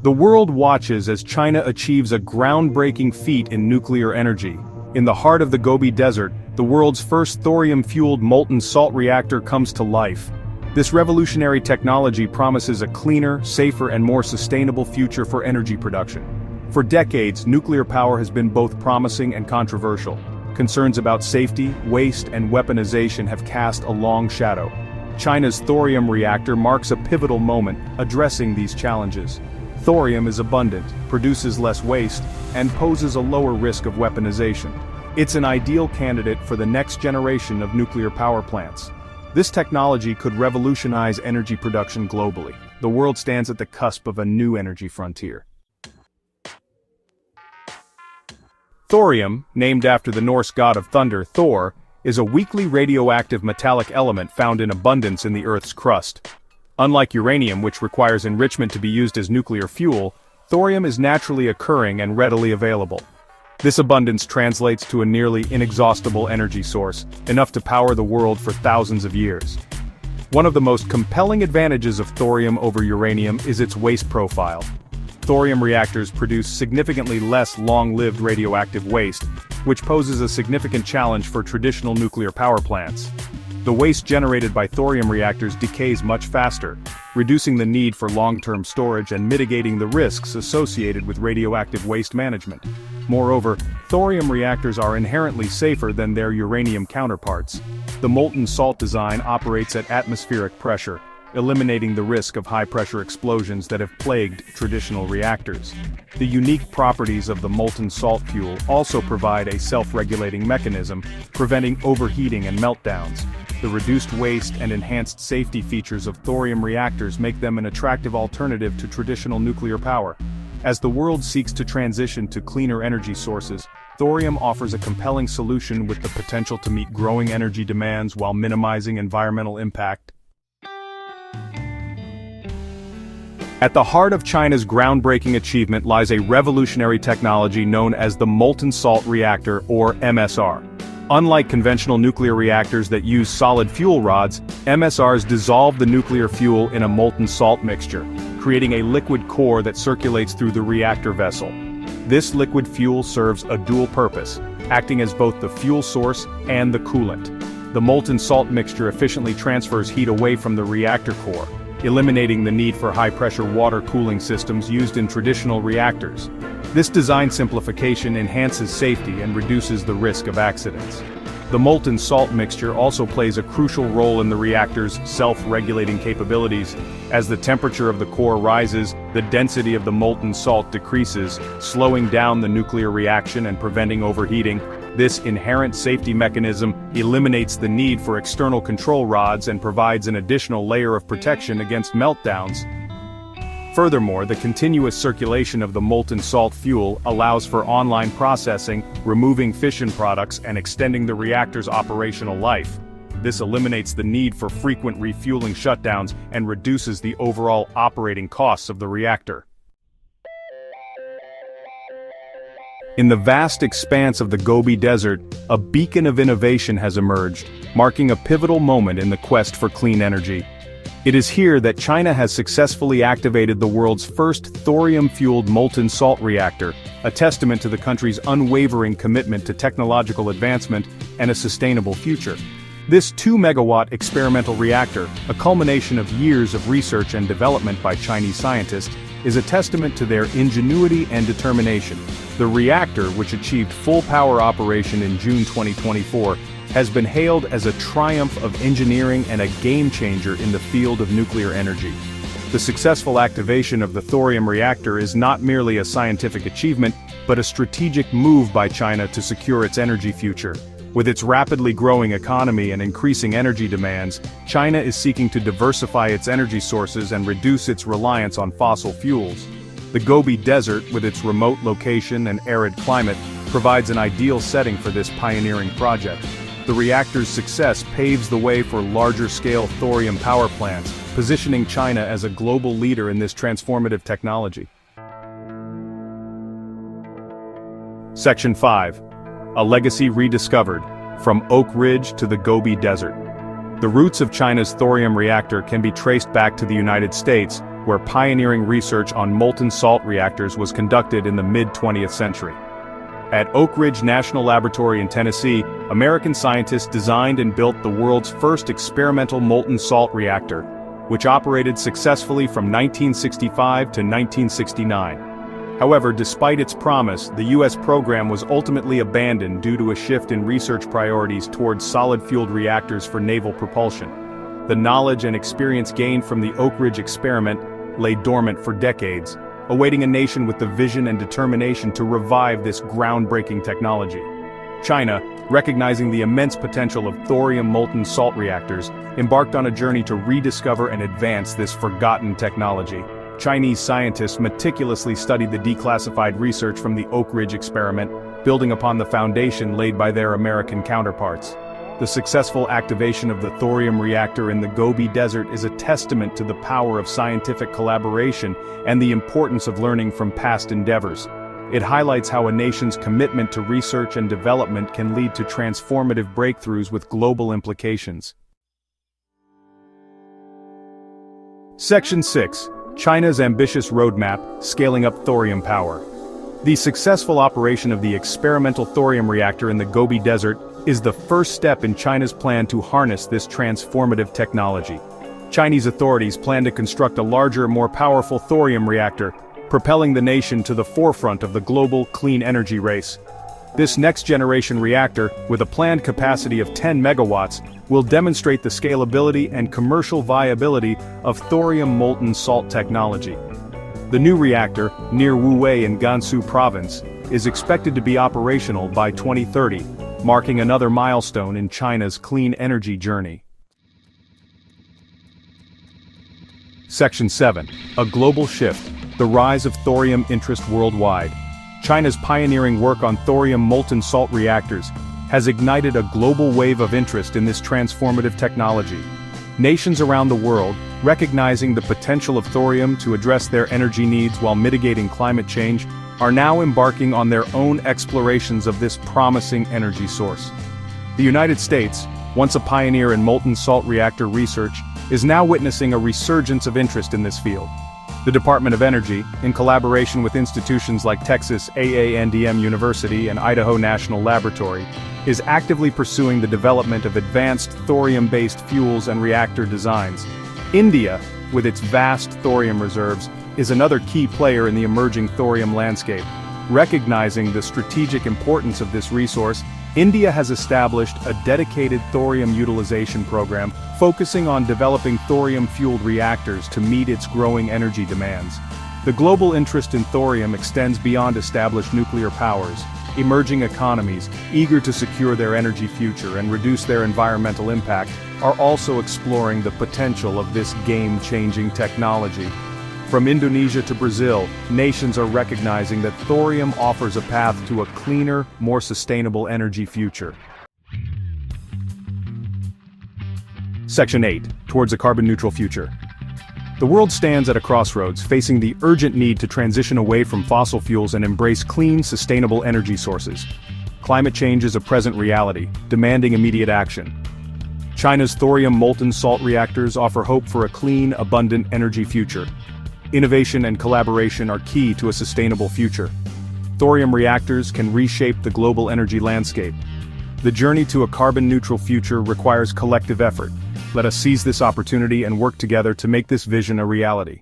The world watches as China achieves a groundbreaking feat in nuclear energy. In the heart of the Gobi Desert, the world's first thorium-fueled molten salt reactor comes to life. This revolutionary technology promises a cleaner, safer and more sustainable future for energy production. For decades, nuclear power has been both promising and controversial. Concerns about safety, waste and weaponization have cast a long shadow. China's thorium reactor marks a pivotal moment, addressing these challenges. Thorium is abundant, produces less waste, and poses a lower risk of weaponization. It's an ideal candidate for the next generation of nuclear power plants. This technology could revolutionize energy production globally. The world stands at the cusp of a new energy frontier. Thorium, named after the Norse god of thunder Thor, is a weakly radioactive metallic element found in abundance in the Earth's crust. Unlike uranium which requires enrichment to be used as nuclear fuel, thorium is naturally occurring and readily available. This abundance translates to a nearly inexhaustible energy source, enough to power the world for thousands of years. One of the most compelling advantages of thorium over uranium is its waste profile thorium reactors produce significantly less long-lived radioactive waste, which poses a significant challenge for traditional nuclear power plants. The waste generated by thorium reactors decays much faster, reducing the need for long-term storage and mitigating the risks associated with radioactive waste management. Moreover, thorium reactors are inherently safer than their uranium counterparts. The molten salt design operates at atmospheric pressure, eliminating the risk of high-pressure explosions that have plagued traditional reactors. The unique properties of the molten salt fuel also provide a self-regulating mechanism, preventing overheating and meltdowns. The reduced waste and enhanced safety features of thorium reactors make them an attractive alternative to traditional nuclear power. As the world seeks to transition to cleaner energy sources, thorium offers a compelling solution with the potential to meet growing energy demands while minimizing environmental impact. At the heart of China's groundbreaking achievement lies a revolutionary technology known as the molten salt reactor or MSR. Unlike conventional nuclear reactors that use solid fuel rods, MSRs dissolve the nuclear fuel in a molten salt mixture, creating a liquid core that circulates through the reactor vessel. This liquid fuel serves a dual purpose, acting as both the fuel source and the coolant. The molten salt mixture efficiently transfers heat away from the reactor core, eliminating the need for high-pressure water cooling systems used in traditional reactors. This design simplification enhances safety and reduces the risk of accidents. The molten salt mixture also plays a crucial role in the reactor's self-regulating capabilities. As the temperature of the core rises, the density of the molten salt decreases, slowing down the nuclear reaction and preventing overheating. This inherent safety mechanism eliminates the need for external control rods and provides an additional layer of protection against meltdowns. Furthermore, the continuous circulation of the molten salt fuel allows for online processing, removing fission products and extending the reactor's operational life. This eliminates the need for frequent refueling shutdowns and reduces the overall operating costs of the reactor. In the vast expanse of the Gobi Desert, a beacon of innovation has emerged, marking a pivotal moment in the quest for clean energy. It is here that China has successfully activated the world's first thorium-fueled molten salt reactor, a testament to the country's unwavering commitment to technological advancement and a sustainable future. This 2-megawatt experimental reactor, a culmination of years of research and development by Chinese scientists, is a testament to their ingenuity and determination. The reactor, which achieved full power operation in June 2024, has been hailed as a triumph of engineering and a game-changer in the field of nuclear energy. The successful activation of the thorium reactor is not merely a scientific achievement, but a strategic move by China to secure its energy future. With its rapidly growing economy and increasing energy demands, China is seeking to diversify its energy sources and reduce its reliance on fossil fuels. The Gobi Desert, with its remote location and arid climate, provides an ideal setting for this pioneering project. The reactor's success paves the way for larger-scale thorium power plants, positioning China as a global leader in this transformative technology. Section 5 a legacy rediscovered, from Oak Ridge to the Gobi Desert. The roots of China's thorium reactor can be traced back to the United States, where pioneering research on molten salt reactors was conducted in the mid-20th century. At Oak Ridge National Laboratory in Tennessee, American scientists designed and built the world's first experimental molten salt reactor, which operated successfully from 1965 to 1969. However, despite its promise, the U.S. program was ultimately abandoned due to a shift in research priorities towards solid-fueled reactors for naval propulsion. The knowledge and experience gained from the Oak Ridge experiment lay dormant for decades, awaiting a nation with the vision and determination to revive this groundbreaking technology. China, recognizing the immense potential of thorium molten salt reactors, embarked on a journey to rediscover and advance this forgotten technology. Chinese scientists meticulously studied the declassified research from the Oak Ridge experiment, building upon the foundation laid by their American counterparts. The successful activation of the thorium reactor in the Gobi Desert is a testament to the power of scientific collaboration and the importance of learning from past endeavors. It highlights how a nation's commitment to research and development can lead to transformative breakthroughs with global implications. Section 6. China's ambitious roadmap, scaling up thorium power. The successful operation of the experimental thorium reactor in the Gobi Desert is the first step in China's plan to harness this transformative technology. Chinese authorities plan to construct a larger, more powerful thorium reactor, propelling the nation to the forefront of the global clean energy race. This next-generation reactor, with a planned capacity of 10 megawatts, will demonstrate the scalability and commercial viability of thorium molten salt technology. The new reactor, near Wuwei in Gansu province, is expected to be operational by 2030, marking another milestone in China's clean energy journey. Section 7. A Global Shift, the Rise of Thorium Interest Worldwide. China's pioneering work on thorium molten salt reactors has ignited a global wave of interest in this transformative technology. Nations around the world, recognizing the potential of thorium to address their energy needs while mitigating climate change, are now embarking on their own explorations of this promising energy source. The United States, once a pioneer in molten salt reactor research, is now witnessing a resurgence of interest in this field. The Department of Energy, in collaboration with institutions like Texas A&M University and Idaho National Laboratory, is actively pursuing the development of advanced thorium-based fuels and reactor designs. India, with its vast thorium reserves, is another key player in the emerging thorium landscape. Recognizing the strategic importance of this resource, India has established a dedicated thorium utilization program focusing on developing thorium-fueled reactors to meet its growing energy demands. The global interest in thorium extends beyond established nuclear powers. Emerging economies, eager to secure their energy future and reduce their environmental impact, are also exploring the potential of this game-changing technology. From Indonesia to Brazil, nations are recognizing that thorium offers a path to a cleaner, more sustainable energy future. Section 8, Towards a Carbon-Neutral Future. The world stands at a crossroads, facing the urgent need to transition away from fossil fuels and embrace clean, sustainable energy sources. Climate change is a present reality, demanding immediate action. China's thorium molten salt reactors offer hope for a clean, abundant energy future, Innovation and collaboration are key to a sustainable future. Thorium reactors can reshape the global energy landscape. The journey to a carbon-neutral future requires collective effort. Let us seize this opportunity and work together to make this vision a reality.